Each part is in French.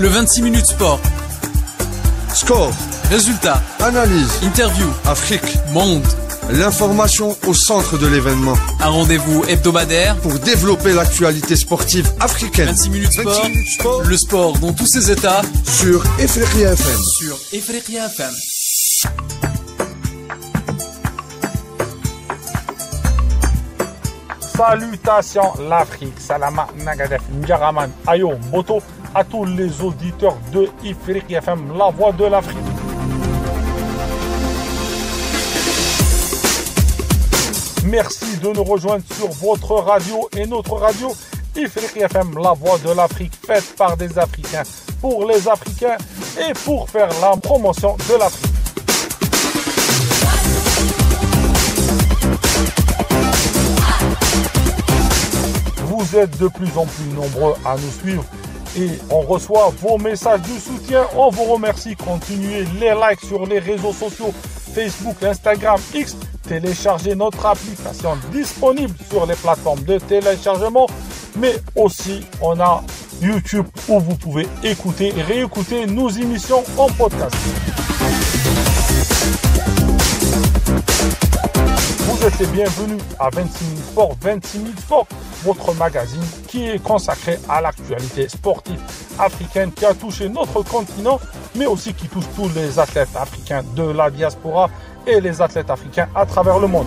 Le 26 minutes sport. Score, Résultats. analyse, Interview. Afrique. Monde. L'information au centre de l'événement Un rendez-vous hebdomadaire. pour développer l'actualité sportive africaine. 26 minutes sport. 26 minutes sport Le sport dans tous ses états. sur Efrekia FM. Sur Ifriqiya FM. Salutations l'Afrique, Salama Nagadef, Ndjaraman, Ayo, Boto, à tous les auditeurs de Ifrik FM, la voix de l'Afrique. Merci de nous rejoindre sur votre radio et notre radio Ifrik FM, la voix de l'Afrique, faite par des Africains, pour les Africains et pour faire la promotion de l'Afrique. Vous êtes de plus en plus nombreux à nous suivre et on reçoit vos messages de soutien. On vous remercie. Continuez les likes sur les réseaux sociaux Facebook, Instagram, X. Téléchargez notre application disponible sur les plateformes de téléchargement. Mais aussi, on a YouTube où vous pouvez écouter et réécouter nos émissions en podcast. Vous êtes bienvenus à 26 minutes sport. 26 minutes sport, votre magazine qui est consacré à l'actualité sportive africaine qui a touché notre continent, mais aussi qui touche tous les athlètes africains de la diaspora et les athlètes africains à travers le monde.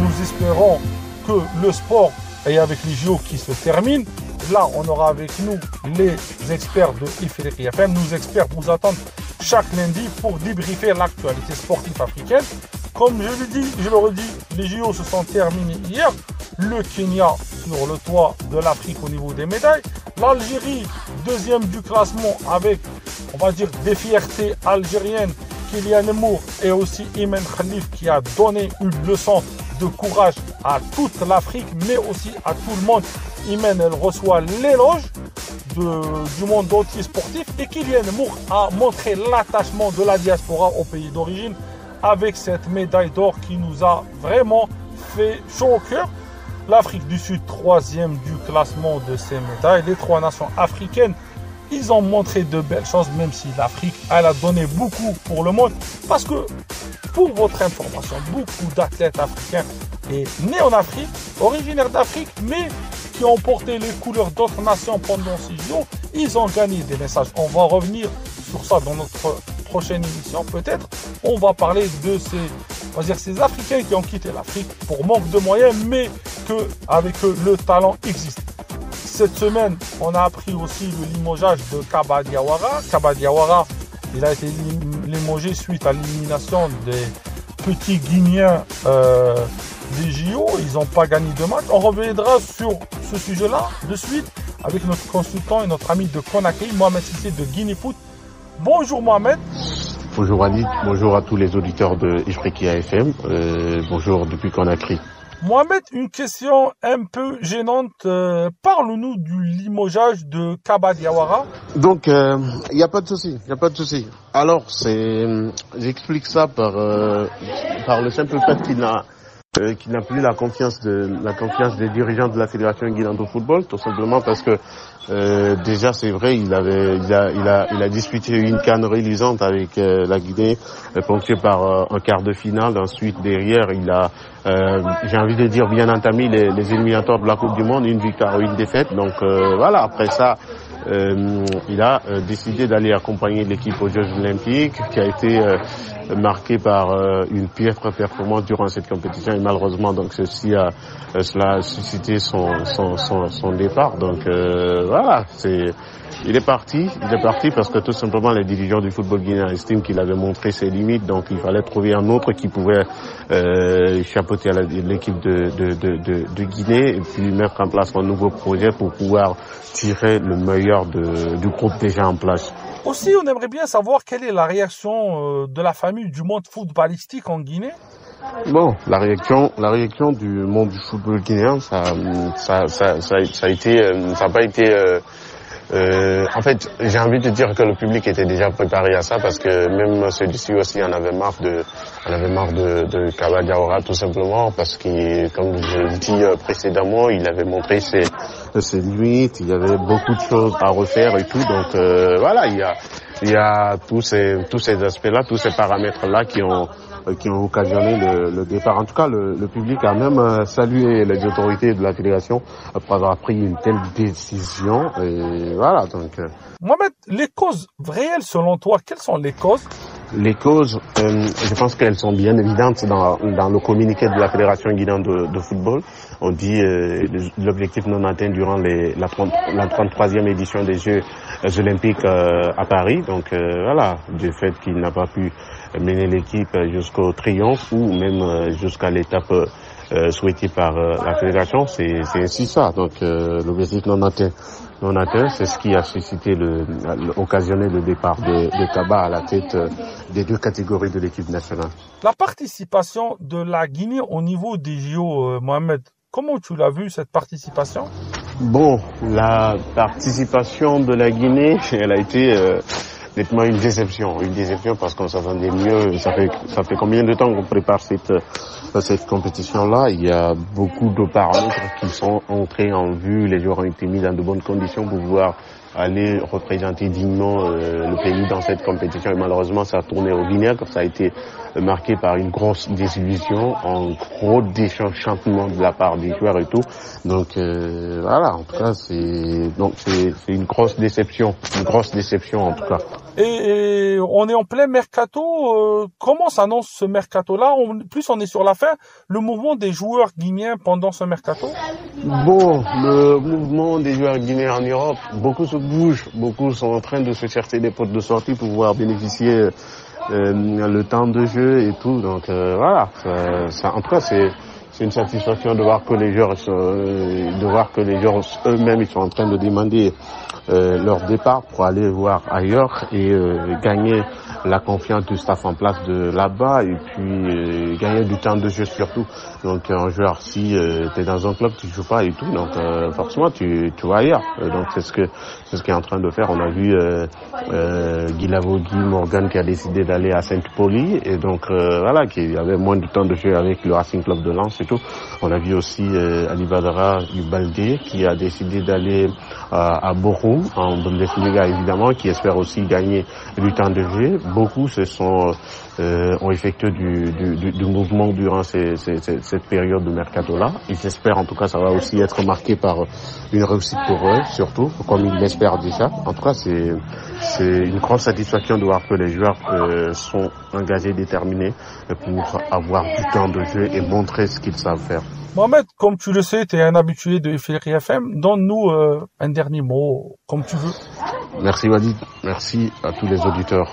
Nous espérons que le sport et avec les JO qui se terminent, là on aura avec nous les experts de Ifriqiya FM. Nos experts vous attendent chaque lundi pour débriefer l'actualité sportive africaine. Comme je l'ai dit, je le redis, les JO se sont terminés hier. Le Kenya sur le toit de l'Afrique au niveau des médailles. L'Algérie, deuxième du classement avec, on va dire, des fiertés algériennes. Kylian Mour et aussi Imen Khalif qui a donné une leçon de courage à toute l'Afrique, mais aussi à tout le monde. Imen, elle reçoit l'éloge du monde entier sportif et Kylian Mour a montré l'attachement de la diaspora au pays d'origine avec cette médaille d'or qui nous a vraiment fait chaud au cœur. L'Afrique du Sud, troisième du classement de ces médailles. Les trois nations africaines, ils ont montré de belles choses, même si l'Afrique, elle a donné beaucoup pour le monde. Parce que, pour votre information, beaucoup d'athlètes africains est nés en Afrique, originaires d'Afrique, mais qui ont porté les couleurs d'autres nations pendant ces jours, ils ont gagné des messages. On va revenir sur ça dans notre prochaine émission, peut-être. On va parler de ces, Africains qui ont quitté l'Afrique pour manque de moyens, mais que avec eux, le talent existe. Cette semaine, on a appris aussi le limogeage de. Kaba Diawara, il a été lim- limogé suite à l'élimination des petits Guinéens euh, des JO. Ils n'ont pas gagné de match. On reviendra sur ce sujet-là de suite avec notre consultant et notre ami de Conakry, Mohamed Sissé de Guinée Foot. Bonjour Mohamed. Bonjour Ali, bonjour à tous les auditeurs de Ifriqiya FM, euh, bonjour depuis Conakry. Mohamed, une question un peu gênante. Euh, Parle-nous du limogeage de Kaba Diawara. Donc, il n'y a pas de souci, il a pas de souci. Alors, c'est, j'explique ça par, euh, le simple fait qu'il n'a euh, n'a plus la confiance la confiance des dirigeants de la fédération guinéenne de football, tout simplement parce que euh, déjà c'est vrai, il avait il a il a il a disputé une canne reluisante avec euh, la Guinée, euh, ponctuée par un quart de finale. Ensuite derrière, il a j'ai envie de dire bien entamé les, éliminatoires de la Coupe du Monde, une victoire, une défaite. Donc voilà, après ça, il a décidé d'aller accompagner l'équipe aux Jeux Olympiques, qui a été marquée par euh, une piètre performance durant cette compétition et malheureusement donc ceci a euh, cela a suscité son son, son, son départ. Donc euh, voilà, c'est il est parti, il est parti parce que tout simplement les dirigeants du football guinéen estiment qu'il avait montré ses limites, donc il fallait trouver un autre qui pouvait euh, chapeauter l'équipe de, de, de, de, de Guinée et puis mettre en place un nouveau projet pour pouvoir tirer le meilleur de, du groupe déjà en place. Aussi, on aimerait bien savoir quelle est la réaction euh, de la famille du monde footballistique en Guinée. Bon, la réaction, la réaction du monde du football guinéen, ça, ça, ça, a- été, euh, ça n'a pas été, euh, en fait, j'ai envie de dire que le public était déjà préparé à ça parce que même celui-ci aussi en avait marre de, en avait marre de, de Kabadiaora tout simplement parce que, comme je l'ai dit euh, précédemment, il avait montré ses, ses limites, il y avait beaucoup de choses à refaire et tout. Donc euh, voilà, il y a, il y a tous ces, tous ces aspects-là, tous ces paramètres-là qui ont qui ont occasionné le, le, départ. En tout cas, le, le public a même euh, salué les autorités de la fédération après avoir pris une telle décision. Et voilà, donc. Euh, Mohamed, les causes réelles selon toi, quelles sont les causes? Les causes, euh, je pense qu'elles sont bien évidentes dans, dans le communiqué de la Fédération guinéenne de, de football. On dit euh, l'objectif non atteint durant les, la, 30, la 33e édition des Jeux olympiques euh, à Paris. Donc voilà, du fait qu'il n'a pas pu mener l'équipe jusqu'au triomphe ou même jusqu'à l'étape souhaitée par la Fédération, c'est ainsi ça. Donc l'objectif non atteint non atteint, c'est ce qui a suscité le, occasionné le départ de, de Kaba à la tête des deux catégories de l'équipe nationale. La participation de la Guinée au niveau des JO, euh, Mohamed, comment tu l'as vu cette participation? Bon, la participation de la Guinée, elle a été euh, nettement une déception, une déception parce qu'on s'attendait mieux. Ça fait ça fait combien de temps qu'on prépare cette cette compétition-là? Il y a beaucoup de paramètres qui sont entrés en vue. Les joueurs ont été mis dans de bonnes conditions pour pouvoir aller représenter dignement euh, le pays dans cette compétition. Et malheureusement, ça a tourné au vinaigre. Ça a été marqué par une grosse désillusion, un gros déchantement de la part des joueurs et tout. Donc euh, voilà, en tout cas, c'est donc c'est une grosse déception, une grosse déception en tout cas. Et, on est en plein mercato. Euh, comment s'annonce ce mercato-là? Plus on est sur la fin, le mouvement des joueurs guinéens pendant ce mercato? Bon, le mouvement des joueurs guinéens en Europe, beaucoup se bougent, beaucoup sont en train de se chercher des portes de sortie pour pouvoir bénéficier euh, le temps de jeu et tout. Donc euh, voilà, ça, en tout cas c'est c'est une satisfaction de voir que les joueurs, de voir que les joueurs eux-mêmes ils sont en train de demander euh, leur départ pour aller voir ailleurs et euh, gagner la confiance du staff en place de là-bas et puis euh, gagner du temps de jeu surtout. Donc un joueur, si euh, tu es dans un club, tu joues pas et tout, donc euh, forcément tu, tu vas ailleurs. donc c'est ce que c'est ce qu'il est en train de faire. On a vu euh, euh, Guy Morgan qui a décidé d'aller à Sainte-Poli et donc voilà, qui avait moins de temps de jeu avec le Racing Club de Lens et tout. On a vu aussi Ali Badara du Baldé qui a décidé d'aller à En Bundesliga évidemment, qui espère aussi gagner du temps de jeu beaucoup se sont euh, ont effectué du, du, mouvement durant cette période de mercato-là. Ils espèrent en tout cas ça va aussi être marqué par une réussite pour eux, surtout, comme ils l'espèrent déjà. En tout cas, c'est c'est une grande satisfaction de voir que les joueurs euh, sont engagés, déterminés pour avoir du temps de jeu et montrer ce qu'ils savent faire. Mohamed, comme tu le sais, tu es un habitué de FRI FM. Donne-nous euh, un dernier mot, comme tu veux. Merci Walid, merci à tous les auditeurs.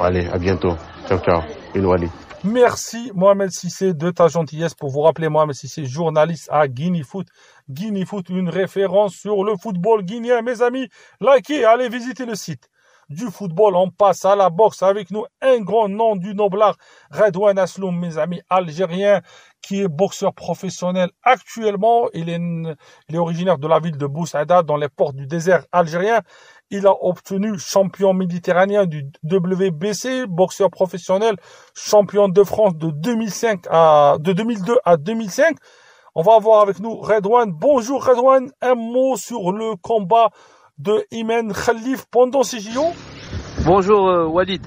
Allez, à bientôt. Ciao, ciao. Une Walid. Merci Mohamed Sissé de ta gentillesse pour vous rappeler Mohamed Sissé, journaliste à Guinea Foot. Guinea Foot, une référence sur le football guinéen. Mes amis, likez, allez visiter le site. Du football, on passe à la boxe avec nous. Un grand nom du noblard, Redouane Asloum, mes amis algériens, qui est boxeur professionnel actuellement. Il est, il est originaire de la ville de Boussada, dans les portes du désert algérien. Il a obtenu champion méditerranéen du WBC, boxeur professionnel, champion de France de 2005 à, de 2002 à 2005. On va avoir avec nous Redouane. Bonjour Redouane, un mot sur le combat de Imen Khalif pendant ces JO Bonjour euh, Walid.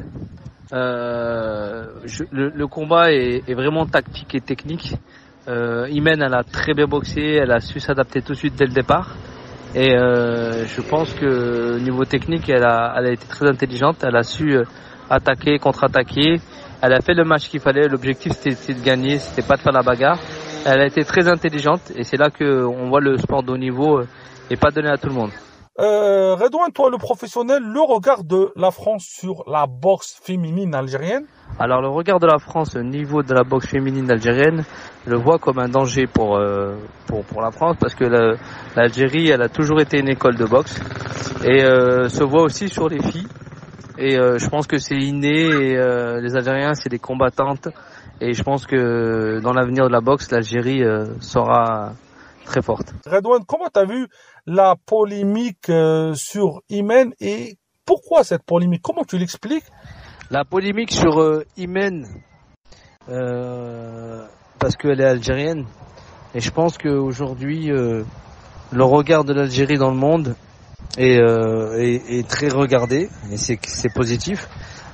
Euh, le, combat est, vraiment tactique et technique. Euh, Imen, a très bien boxé, elle a su s'adapter tout de suite dès le départ. Et euh, je pense que niveau technique, elle a, été très intelligente. Elle a su attaquer, contre-attaquer. Elle a fait le match qu'il fallait. L'objectif c'était de gagner, c'était pas de faire la bagarre. Elle a été très intelligente et c'est là que on voit le sport de haut niveau et pas donné à tout le monde. Euh, Redouane, toi le professionnel, le regard de la France sur la boxe féminine algérienne Alors le regard de la France au niveau de la boxe féminine algérienne, je le vois comme un danger pour, euh, pour, pour la France parce que l'Algérie, elle a toujours été une école de boxe et euh, se voit aussi sur les filles. Et euh, je pense que c'est inné et euh, les Algériens, c'est des combattantes. Et je pense que dans l'avenir de la boxe, l'Algérie saura très forte. Redouane, comment tu as vu la polémique euh, sur Imen et pourquoi cette polémique? Comment tu l'expliques? La polémique sur euh, Imen, euh, parce qu'elle est algérienne, et je pense qu'aujourd'hui, euh, le regard de l'Algérie dans le monde est, euh, très regardé, et c'est positif.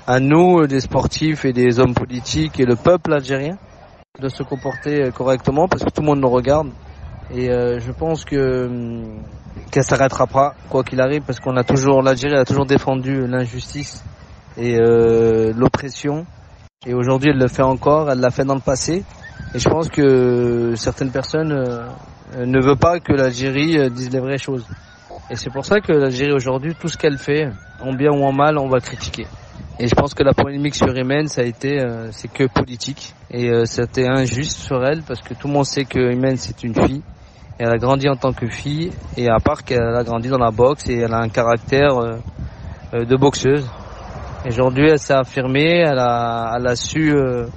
À nous, des sportifs et des hommes politiques et le peuple algérien, de se comporter correctement, parce que tout le monde nous regarde. Et euh, je pense que hum, qu'elle s'arrêtera pas, quoi qu'il arrive, parce qu'on a toujours l'Algérie a toujours défendu l'injustice et euh, l'oppression. Et aujourd'hui, elle le fait encore. Elle l'a fait dans le passé. Et je pense que certaines personnes euh, ne veulent pas que l'Algérie euh, dise les vraies choses. Et c'est pour ça que l'Algérie aujourd'hui, tout ce qu'elle fait, en bien ou en mal, on va critiquer. Et je pense que la polémique sur Imen, ça a été, euh, c'est que politique. Et euh, c'était injuste sur elle parce que tout le monde sait que Imen, c'est une fille. Elle a grandi en tant que fille. Et à part qu'elle a grandi dans la boxe et elle a un caractère euh, euh, de boxeuse. Aujourd'hui, elle s'est affirmée, elle a, elle a su euh,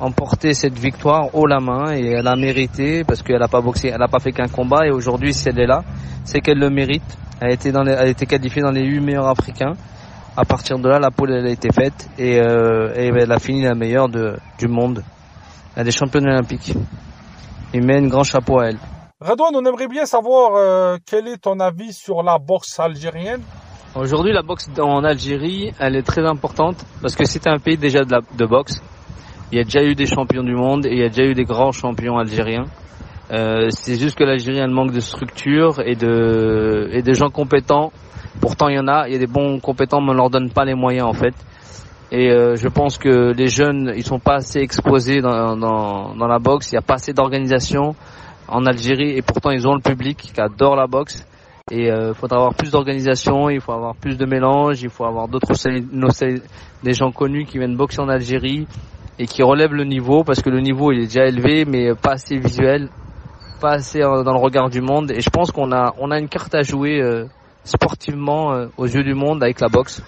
emporter cette victoire haut la main et elle a mérité parce qu'elle n'a pas boxé, elle n'a pas fait qu'un combat et aujourd'hui, si elle est là, c'est qu'elle le mérite. Elle a été dans les, elle a été qualifiée dans les huit meilleurs africains. À partir de là, la pole elle a été faite et, euh, et elle a fini la meilleure de, du monde. Elle est championne olympique. Il met un grand chapeau à elle. Redouane, on aimerait bien savoir euh, quel est ton avis sur la boxe algérienne? Aujourd'hui, la boxe en Algérie, elle est très importante parce que c'est un pays déjà de, boxe. Il y a déjà eu des champions du monde et il y a déjà eu des grands champions algériens. Euh, c'est juste que l'Algérie elle manque de structure et de et de gens compétents. Pourtant, il y en a, il y a des bons compétents, mais on leur donne pas les moyens en fait. Et euh, je pense que les jeunes, ils sont pas assez exposés dans, dans, dans la boxe. Il n'y a pas assez d'organisation en Algérie et pourtant ils ont le public qui adore la boxe. Et il euh, faudra avoir plus d'organisation, il faut avoir plus de mélange, il faut avoir d'autres des gens connus qui viennent boxer en Algérie et qui relèvent le niveau parce que le niveau il est déjà élevé mais pas assez visuel, pas assez euh, dans le regard du monde. Et je pense qu'on a on a une carte à jouer euh, sportivement euh, aux yeux du monde avec la boxe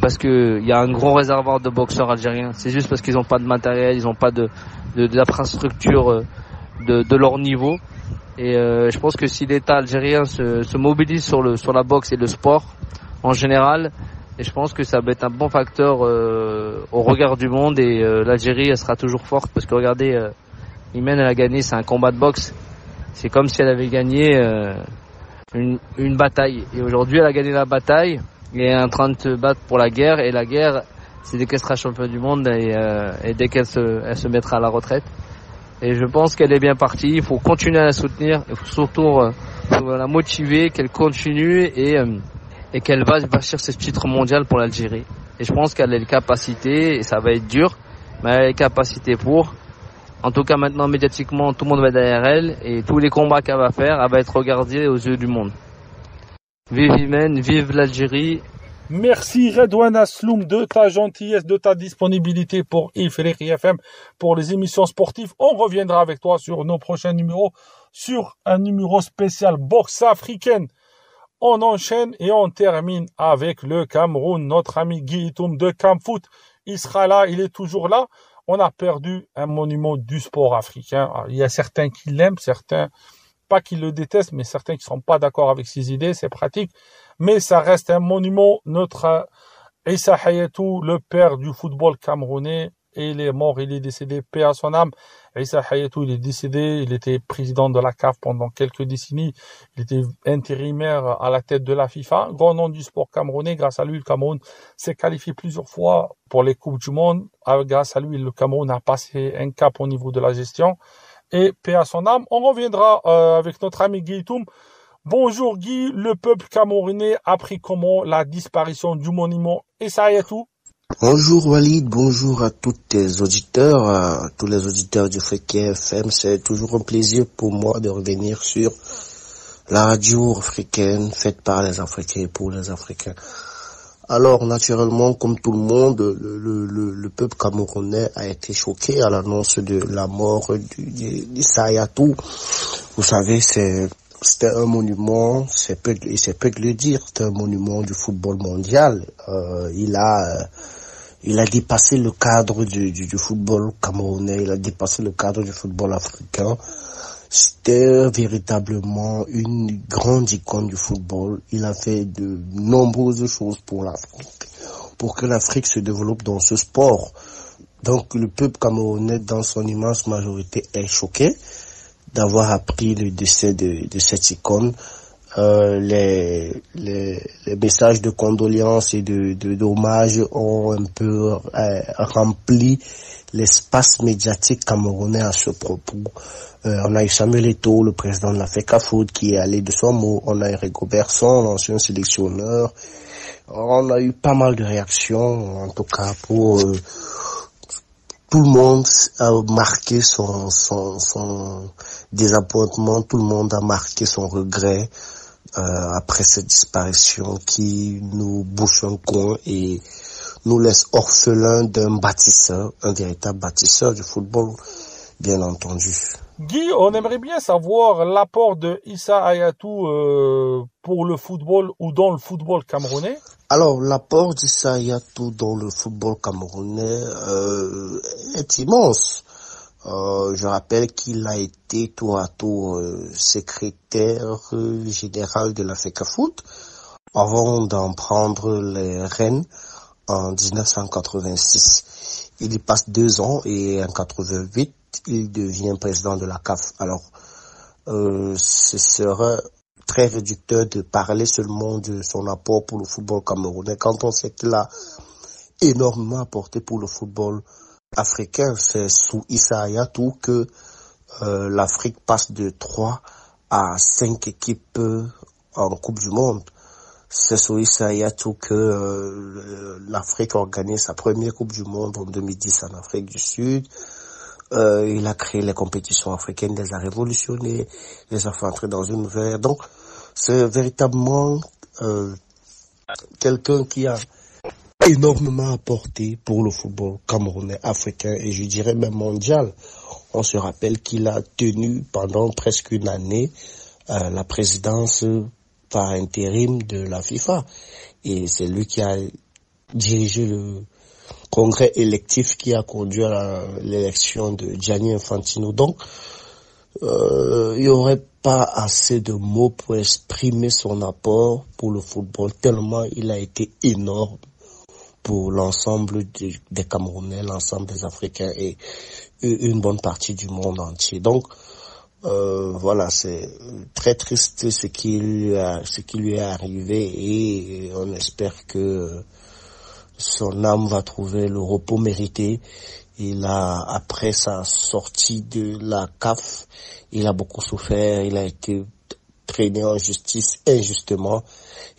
parce que il y a un gros réservoir de boxeurs algériens. C'est juste parce qu'ils n'ont pas de matériel, ils n'ont pas de de- d'infrastructure euh, de, leur niveau. Et euh, je pense que si l'État algérien se, se mobilise sur la boxe et le sport en général, et je pense que ça va être un bon facteur euh, au regard du monde et euh, l'Algérie sera toujours forte parce que regardez, euh, Imen a gagné, c'est un combat de boxe. C'est comme si elle avait gagné une, bataille. Et aujourd'hui elle a gagné la bataille et est en train de se battre pour la guerre. Et la guerre, c'est dès qu'elle sera championne du monde et, dès qu'elle se, elle se mettra à la retraite. Et je pense qu'elle est bien partie. Il faut continuer à la soutenir. Il faut surtout euh, la motiver, qu'elle continue et, euh, et qu'elle va bâtir ce titre mondial pour l'Algérie. Et je pense qu'elle a les capacités, et ça va être dur, mais elle a les capacités pour. En tout cas, maintenant, médiatiquement, tout le monde va derrière elle et tous les combats qu'elle va faire, elle va être regardée aux yeux du monde. Vive Imen, vive l'Algérie Merci Redouane Asloum de ta gentillesse, de ta disponibilité pour Ifriqi FM, pour les émissions sportives. On reviendra avec toi sur nos prochains numéros, sur un numéro spécial boxe africaine. On enchaîne et on termine avec le Cameroun, notre ami Guy Itoum de Camfoot. Il sera là, il est toujours là. On a perdu un monument du sport africain. Alors, il y a certains qui l'aiment, certains pas qui le détestent, mais certains qui sont pas d'accord avec ses idées, ses pratiques mais ça reste un monument. Notre euh, Issa Hayatou, le père du football camerounais, il est mort, il est décédé, paix à son âme. Issa Hayatou, il est décédé, il était président de la CAF pendant quelques décennies, il était intérimaire à la tête de la FIFA, grand nom du sport camerounais, grâce à lui, le Cameroun s'est qualifié plusieurs fois pour les Coupes du Monde, Ah, grâce à lui, le Cameroun a passé un cap au niveau de la gestion, et paix à son âme. On reviendra euh, avec notre ami Toum Bonjour Guy, le peuple camerounais a pris comment la disparition du monument et tout Bonjour Walid, bonjour à tous tes auditeurs, à tous les auditeurs du Féké FM. C'est toujours un plaisir pour moi de revenir sur la radio africaine faite par les Africains et pour les Africains. Alors naturellement, comme tout le monde, le, le, le, le peuple camerounais a été choqué à l'annonce de la mort du, du Sayatou. Vous savez, c'est c'était un monument, c'est peu, c'est peu de le dire, c'est un monument du football mondial. Euh, il a euh, il a dépassé le cadre du, du football camerounais, il a dépassé le cadre du football africain. C'était véritablement une grande icône du football. Il a fait de nombreuses choses pour l'Afrique, pour que l'Afrique se développe dans ce sport. Donc le peuple camerounais, dans son immense majorité, est choqué d'avoir appris le décès de, de cette icône. Euh, les, les, les, messages de condoléances et de, de d'hommage ont un peu euh, rempli l'espace médiatique camerounais à ce propos. Euh, on a eu Samuel Eto'o, le président de la FECAFOOT, qui est allé de son mot. On a eu Rigo Berson, l'ancien sélectionneur. On a eu pas mal de réactions, en tout cas pour euh, tout le monde a marqué son, son, son désappointement, tout le monde a marqué son regret euh, après cette disparition qui nous bouche un coin et nous laisse orphelins d'un bâtisseur, un véritable bâtisseur du football, bien entendu. Guy, on aimerait bien savoir l'apport de Issa Ayatou euh, pour le football ou dans le football camerounais. Alors, l'apport d'Issa Ayatou dans le football camerounais euh, est immense. Euh, je rappelle qu'il a été tour à tour euh, secrétaire général de la FECAFOOT avant d'en prendre les rênes en 1986. Il y passe deux ans et en 88, il devient président de la CAF. Alors, euh, ce sera très réducteur de parler seulement de son apport pour le football camerounais quand on sait qu'il a énormément apporté pour le football africain. C'est sous Issa Hayatou que euh, l'Afrique passe de 3 à 5 équipes en Coupe du Monde. C'est sous Issa Hayatou que euh, l'Afrique organise sa première Coupe du Monde en 2010 en Afrique du Sud. Euh, il a créé les compétitions africaines, les a révolutionnées, les a fait entrer dans une nouvelle. Donc, c'est véritablement euh, quelqu'un qui a énormément apporté pour le football camerounais, africain et je dirais même mondial. On se rappelle qu'il a tenu pendant presque une année euh, la présidence par intérim de la FIFA. Et c'est lui qui a dirigé le congrès électif qui a conduit à l'élection de Gianni Infantino. Donc, euh, il n'y aurait pas assez de mots pour exprimer son apport pour le football, tellement il a été énorme pour l'ensemble des Camerounais, l'ensemble des Africains et une bonne partie du monde entier. Donc, euh, voilà, c'est très triste ce qui lui a, ce qui lui est arrivé et on espère que son âme va trouver le repos mérité. Il a, après sa sortie de la CAF, il a beaucoup souffert, il a été traîné en justice injustement,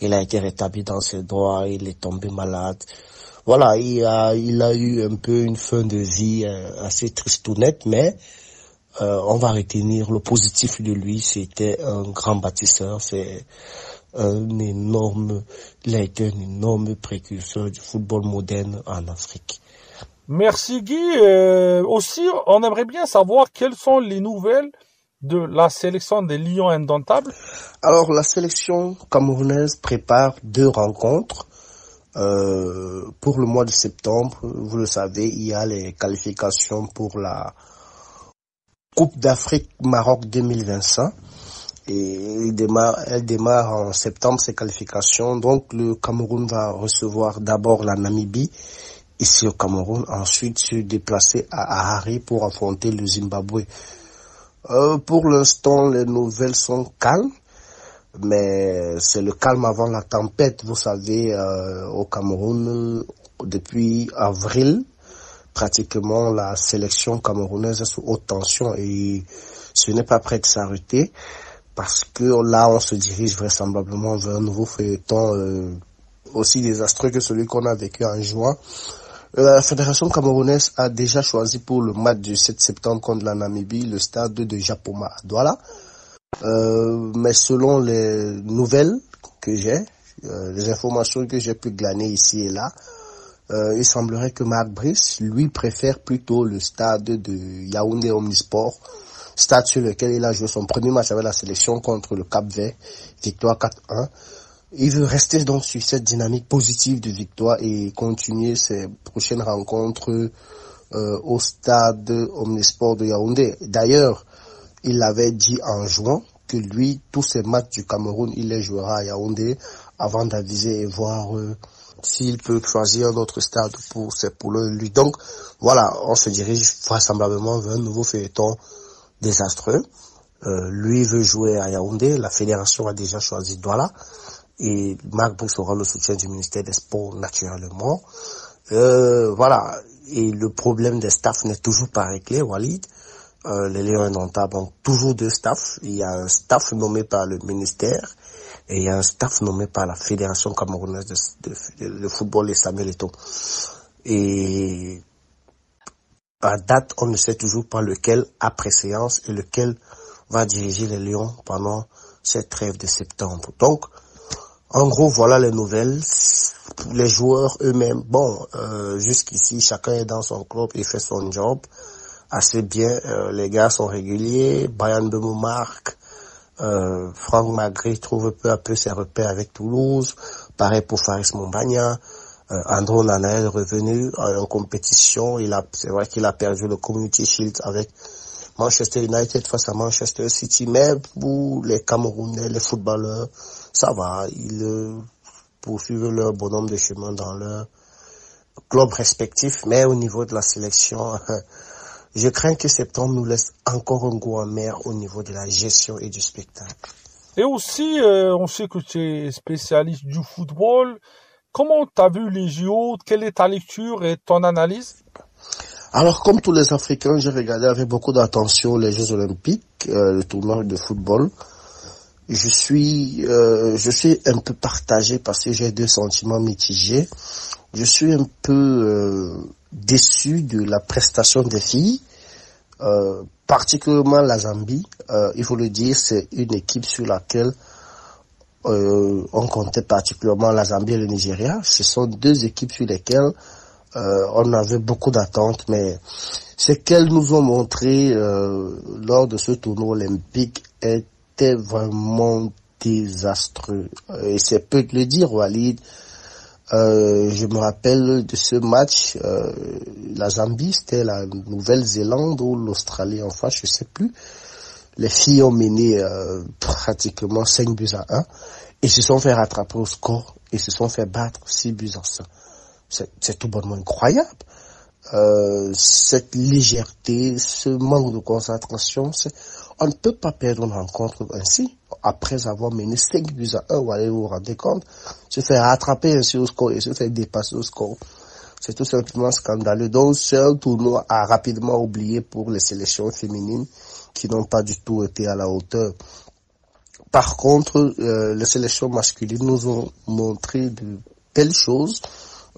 il a été rétabli dans ses droits, il est tombé malade. Voilà, il a, il a eu un peu une fin de vie euh, assez triste ou nette, mais euh, on va retenir le positif de lui, c'était un grand bâtisseur, c'est un énorme, il a été un énorme précurseur du football moderne en Afrique. Merci Guy. Euh, aussi, on aimerait bien savoir quelles sont les nouvelles de la sélection des Lions indomptables. Alors, la sélection camerounaise prépare deux rencontres. Euh, pour le mois de septembre, vous le savez, il y a les qualifications pour la Coupe d'Afrique Maroc 2025 et il démarre, elle démarre en septembre ses qualifications. Donc le Cameroun va recevoir d'abord la Namibie ici au Cameroun, ensuite se déplacer à Harare pour affronter le Zimbabwe. Euh, pour l'instant, les nouvelles sont calmes, mais c'est le calme avant la tempête. Vous savez, euh, au Cameroun, depuis avril, pratiquement la sélection camerounaise est sous haute tension et ce n'est pas prêt de s'arrêter parce que là, on se dirige vraisemblablement vers un nouveau feuilleton euh, aussi désastreux que celui qu'on a vécu en juin. Euh, la fédération camerounaise a déjà choisi pour le match du 7 septembre contre la Namibie le stade de Japoma à Douala. Euh, mais selon les nouvelles que j'ai, euh, les informations que j'ai pu glaner ici et là, euh, il semblerait que Marc Brice, lui, préfère plutôt le stade de Yaoundé Omnisport stade sur lequel il a joué son premier match avec la sélection contre le Cap Vert, victoire 4-1. Il veut rester donc sur cette dynamique positive de victoire et continuer ses prochaines rencontres euh, au stade Omnisport de Yaoundé. D'ailleurs, il avait dit en juin que lui, tous ces matchs du Cameroun, il les jouera à Yaoundé avant d'aviser et voir euh, s'il peut choisir un autre stade pour ses pouleux lui. Donc voilà, on se dirige vraisemblablement vers un nouveau feuilleton désastreux. Euh, lui veut jouer à Yaoundé, la fédération a déjà choisi Douala et Marc Brice aura le soutien du ministère des Sports naturellement. Euh, voilà, et le problème des staffs n'est toujours pas réglé, Walid. Euh, les Lions indomptables ont toujours deux staffs. Il y a un staff nommé par le ministère et il y a un staff nommé par la Fédération camerounaise de, de, football, et Samuel Eto'o. Et à date, on ne sait toujours pas lequel après séance et lequel va diriger les Lions pendant cette trêve de septembre. Donc, en gros, voilà les nouvelles. Les joueurs eux-mêmes, bon, euh, jusqu'ici, chacun est dans son club et fait son job assez bien. Euh, les gars sont réguliers. Brian Bemoumark, euh, Franck Magri trouve peu à peu ses repères avec Toulouse. Pareil pour Faris Mombagna. Euh, Nana est revenu en compétition. C'est vrai qu'il a perdu le Community Shield avec Manchester United face à Manchester City. Mais pour les Camerounais, les footballeurs, ça va. Ils euh, poursuivent leur bonhomme de chemin dans leur club respectif. Mais au niveau de la sélection, Je crains que septembre nous laisse encore un goût amer au niveau de la gestion et du spectacle. Et aussi, euh, on sait que tu es spécialiste du football. Comment tu as vu les JO Quelle est ta lecture et ton analyse? Alors, comme tous les Africains, j'ai regardé avec beaucoup d'attention les Jeux Olympiques, euh, le tournoi de football. Je suis, euh, je suis un peu partagé parce que j'ai deux sentiments mitigés. Je suis un peu déçu de la prestation des filles, euh, particulièrement la Zambie. Euh, il faut le dire, c'est une équipe sur laquelle euh, on comptait particulièrement la Zambie et le Nigeria. Ce sont deux équipes sur lesquelles on avait beaucoup d'attentes, mais ce qu'elles nous ont montré lors de ce tournoi olympique était vraiment désastreux. Et c'est peu de le dire, Walid. Euh, je me rappelle de ce match, euh, la Zambie, c'était la Nouvelle-Zélande ou l'Australie, enfin, je sais plus. Les filles ont mené euh, pratiquement 5 buts à 1 et se sont fait rattraper au score et se sont fait battre 6 buts à 5. C'est tout bonnement incroyable. Euh, cette légèreté, ce manque de concentration, on ne peut pas perdre une rencontre ainsi après avoir mené 5 buts à 1, vous allez vous rendre compte, se faire rattraper ainsi au score et se faire dépasser au score. C'est tout simplement scandaleux. Donc, c'est un tournoi à rapidement oublier pour les sélections féminines qui n'ont pas du tout été à la hauteur. Par contre, euh, les sélections masculines nous ont montré de belles choses.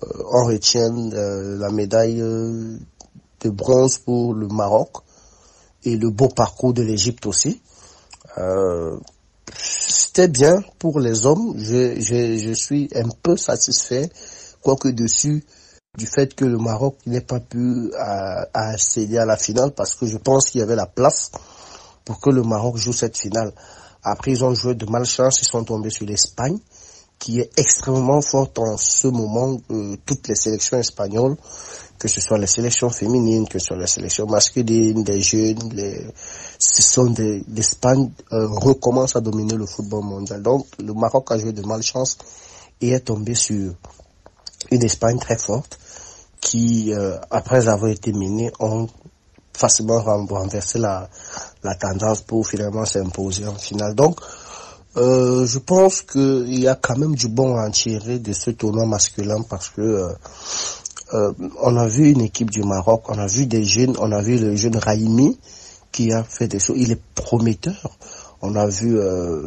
Euh, on retient euh, la médaille euh, de bronze pour le Maroc et le beau parcours de l'Égypte aussi. Euh, c'était bien pour les hommes. Je, je, je suis un peu satisfait, quoique dessus, du fait que le Maroc n'ait pas pu euh, accéder à la finale parce que je pense qu'il y avait la place pour que le Maroc joue cette finale. Après, ils ont joué de malchance, ils sont tombés sur l'Espagne, qui est extrêmement forte en ce moment. Euh, toutes les sélections espagnoles que ce soit les sélections féminines, que ce soit les sélections masculines, des jeunes, les, ce sont des, l'Espagne euh, recommence à dominer le football mondial. Donc le Maroc a joué de malchance et est tombé sur une Espagne très forte qui, euh, après avoir été menée, ont facilement renversé la, la tendance pour finalement s'imposer en finale. Donc, euh, je pense qu'il y a quand même du bon à en tirer de ce tournoi masculin parce que euh, euh, on a vu une équipe du Maroc, on a vu des jeunes, on a vu le jeune Raimi qui a fait des choses, il est prometteur. On a vu euh,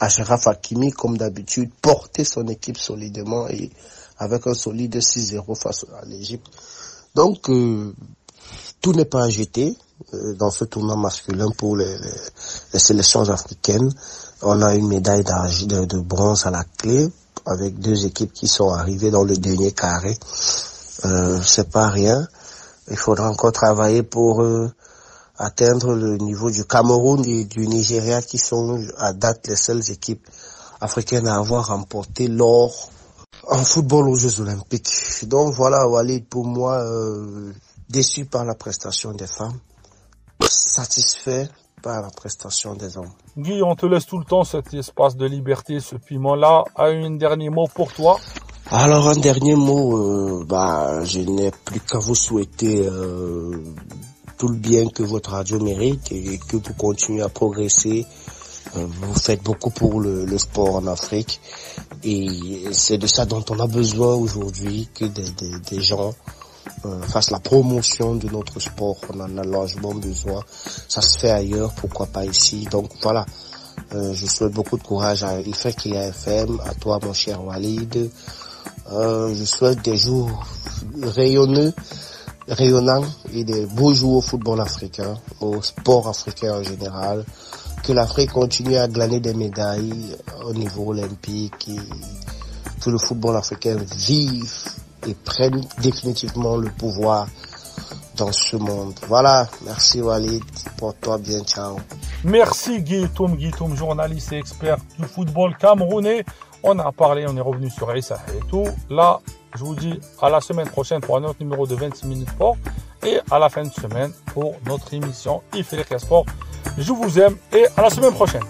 Ashraf Hakimi, comme d'habitude, porter son équipe solidement et avec un solide 6-0 face à l'Égypte. Donc, euh, tout n'est pas à jeter euh, dans ce tournoi masculin pour les, les, sélections africaines. On a une médaille de, de bronze à la clé avec deux équipes qui sont arrivées dans le dernier carré euh, c'est pas rien. Il faudra encore travailler pour euh, atteindre le niveau du Cameroun et du Nigeria qui sont à date les seules équipes africaines à avoir remporté l'or en football aux Jeux Olympiques. Donc voilà, Walid, pour moi, euh, déçu par la prestation des femmes, satisfait pas à la prestation des hommes. Guy, on te laisse tout le temps cet espace de liberté, ce piment-là. Un dernier mot pour toi. Alors un dernier mot, euh, bah, je n'ai plus qu'à vous souhaiter euh, tout le bien que votre radio mérite et que vous continuez à progresser. Euh, vous faites beaucoup pour le, le sport en Afrique et c'est de ça dont on a besoin aujourd'hui, que des, gens euh, fassent la promotion de notre sport. On en a largement besoin. Ça se fait ailleurs, pourquoi pas ici? Donc voilà, euh, je souhaite beaucoup de courage à et à FM, à toi mon cher Walid. Euh, je souhaite des jours rayonneux, rayonnants et des beaux jours au football africain, au sport africain en général. Que l'Afrique continue à glaner des médailles au niveau olympique et que le football africain vive et prenne définitivement le pouvoir dans ce monde. Voilà, merci Walid, porte-toi bien, ciao. Merci Guy Toum, journaliste et expert du football camerounais. On a parlé, on est revenu sur Issa et tout. Là, je vous dis à la semaine prochaine pour un autre numéro de 26 minutes sport et à la fin de semaine pour notre émission Ifriqiya Sport. Je vous aime et à la semaine prochaine.